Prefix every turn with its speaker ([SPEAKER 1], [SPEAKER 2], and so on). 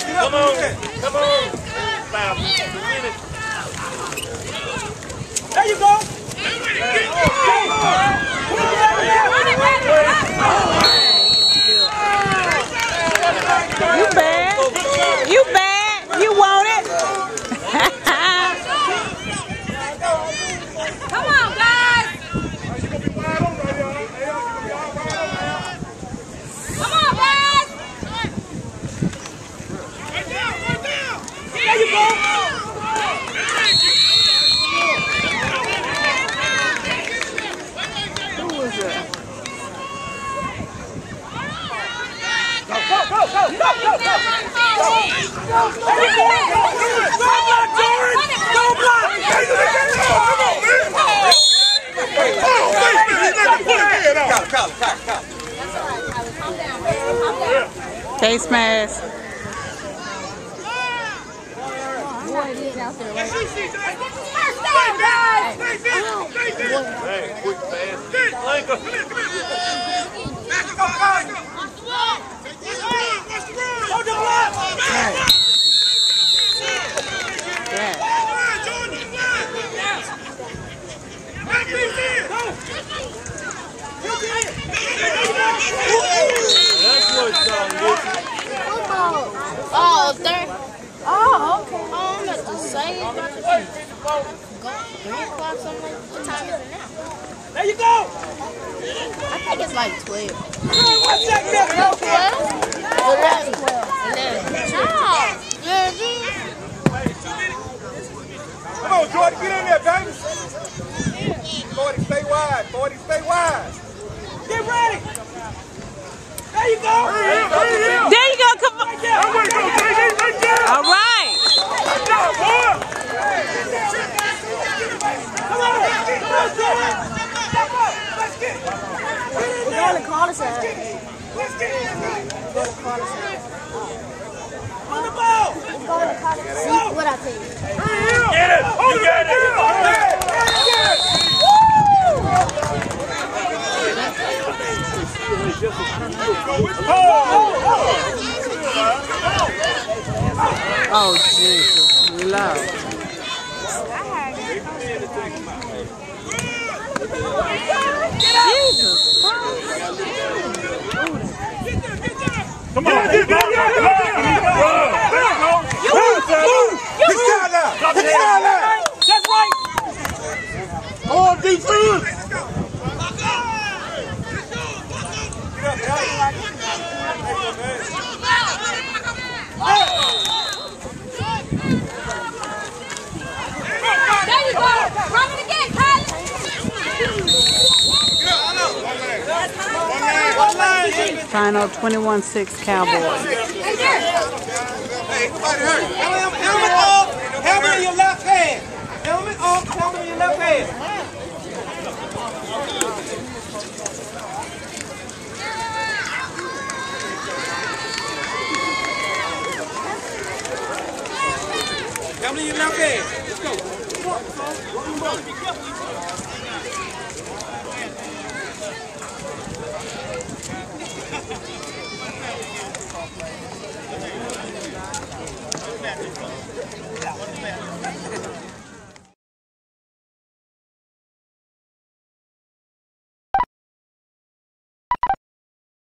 [SPEAKER 1] Come on, come on. Five minutes.
[SPEAKER 2] There you go.
[SPEAKER 3] You bad. You bad. You want it.
[SPEAKER 4] Come on, guys. Come on, guys.
[SPEAKER 2] There you go.
[SPEAKER 3] Who was that?
[SPEAKER 2] Go, go, go, go, go, go, go. Don't block, Jordan. Don't block.
[SPEAKER 1] Call, call, call, call.
[SPEAKER 3] Face mask.
[SPEAKER 1] Hey, quick pass. Lincoln.
[SPEAKER 2] Hold the block.
[SPEAKER 3] Yeah.
[SPEAKER 1] That's what it's gonna get.
[SPEAKER 4] Oh, third. Oh, okay. Oh, I'm about to say it. Go, three o'clock, something like What time is it now?
[SPEAKER 2] There you go.
[SPEAKER 4] I think it's like 12.
[SPEAKER 2] What's that nigga?
[SPEAKER 4] No, 12? 11. 11. No. Yeah,
[SPEAKER 5] Come on, Jordan, get in there, baby. 40, stay wide. 40, stay wide.
[SPEAKER 2] Get ready. There you go.
[SPEAKER 3] There you go. Come on. All right.
[SPEAKER 2] Come on. Come on, Jordan. Step up. Let's get it.
[SPEAKER 4] Go on the corner side.
[SPEAKER 2] Let's get it. On the ball.
[SPEAKER 4] What I tell you.
[SPEAKER 1] Get it. You got it.
[SPEAKER 3] Oh, Jesus. Love. Jesus.
[SPEAKER 1] Come on. Get it.
[SPEAKER 5] Get sideline. Get sideline.
[SPEAKER 2] That's right.
[SPEAKER 1] On defense.
[SPEAKER 4] There you go. Run it again, Kylie.
[SPEAKER 3] Final 21-6 Cowboys.
[SPEAKER 2] Helmet off. Helmet in your left hand. Helmet off. Helmet in your left hand. Helmet in your left hand.